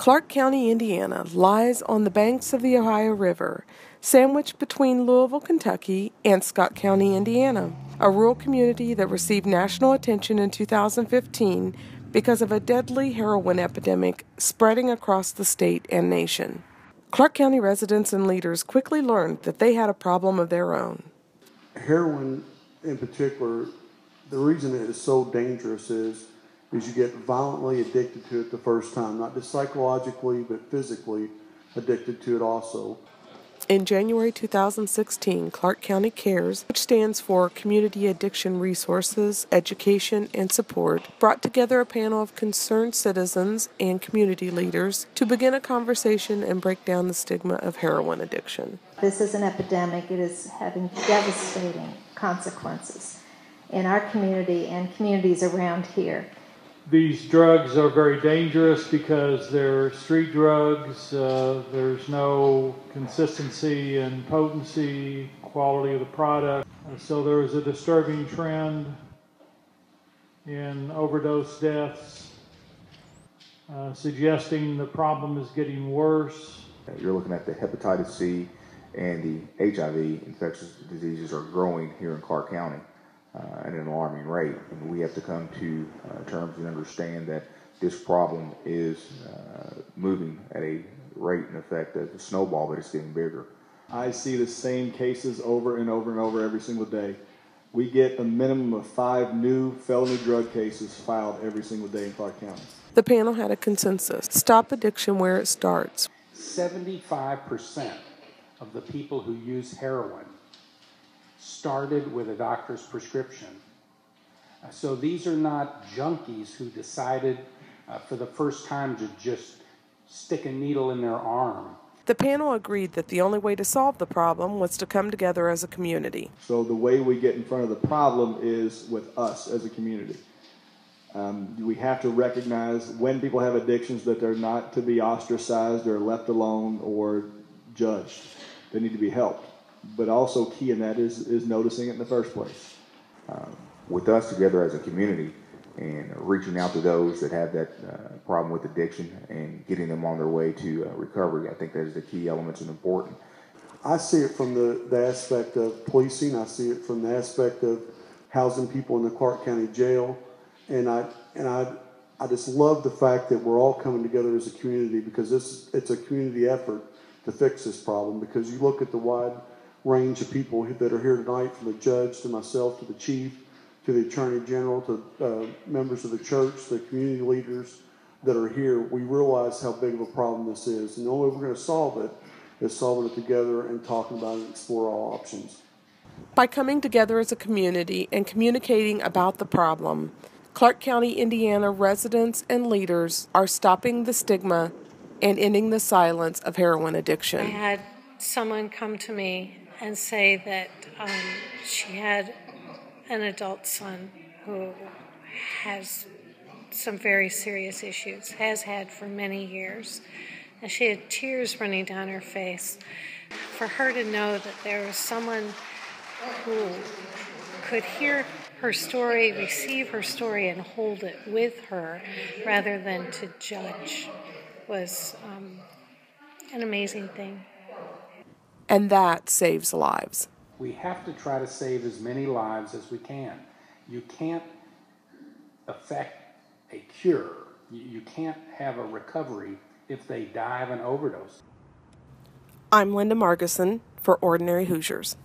Clark County, Indiana lies on the banks of the Ohio River, sandwiched between Louisville, Kentucky and Scott County, Indiana, a rural community that received national attention in 2015 because of a deadly heroin epidemic spreading across the state and nation. Clark County residents and leaders quickly learned that they had a problem of their own. Heroin, in particular, the reason it is so dangerous is is you get violently addicted to it the first time, not just psychologically, but physically addicted to it also. In January 2016, Clark County Cares, which stands for Community Addiction Resources, Education, and Support, brought together a panel of concerned citizens and community leaders to begin a conversation and break down the stigma of heroin addiction. This is an epidemic, it is having devastating consequences in our community and communities around here these drugs are very dangerous because they're street drugs. Uh, there's no consistency and potency, quality of the product. So there is a disturbing trend in overdose deaths, uh, suggesting the problem is getting worse. You're looking at the hepatitis C and the HIV infectious diseases are growing here in Clark County uh, at an alarming rate. And we have to come to uh, terms and understand that this problem is uh, moving at a rate and effect as a snowball, but it's getting bigger. I see the same cases over and over and over every single day. We get a minimum of five new felony drug cases filed every single day in Clark County. The panel had a consensus stop addiction where it starts. 75% of the people who use heroin started with a doctor's prescription. Uh, so these are not junkies who decided uh, for the first time to just stick a needle in their arm. The panel agreed that the only way to solve the problem was to come together as a community. So the way we get in front of the problem is with us as a community. Um, we have to recognize when people have addictions that they're not to be ostracized or left alone or judged. They need to be helped but also key in that is, is noticing it in the first place. Um, with us together as a community and reaching out to those that have that uh, problem with addiction and getting them on their way to uh, recovery, I think that is the key elements and important. I see it from the, the aspect of policing. I see it from the aspect of housing people in the Clark County Jail, and I and I I just love the fact that we're all coming together as a community because this it's a community effort to fix this problem. Because you look at the wide range of people that are here tonight, from the judge to myself to the chief to the attorney general to uh, members of the church, the community leaders that are here, we realize how big of a problem this is. And the only way we're going to solve it is solving it together and talking about it and explore all options. By coming together as a community and communicating about the problem, Clark County, Indiana residents and leaders are stopping the stigma and ending the silence of heroin addiction. I had someone come to me and say that um, she had an adult son who has some very serious issues, has had for many years. And she had tears running down her face. For her to know that there was someone who could hear her story, receive her story, and hold it with her rather than to judge was um, an amazing thing and that saves lives. We have to try to save as many lives as we can. You can't affect a cure, you can't have a recovery if they die of an overdose. I'm Linda Margison for Ordinary Hoosiers.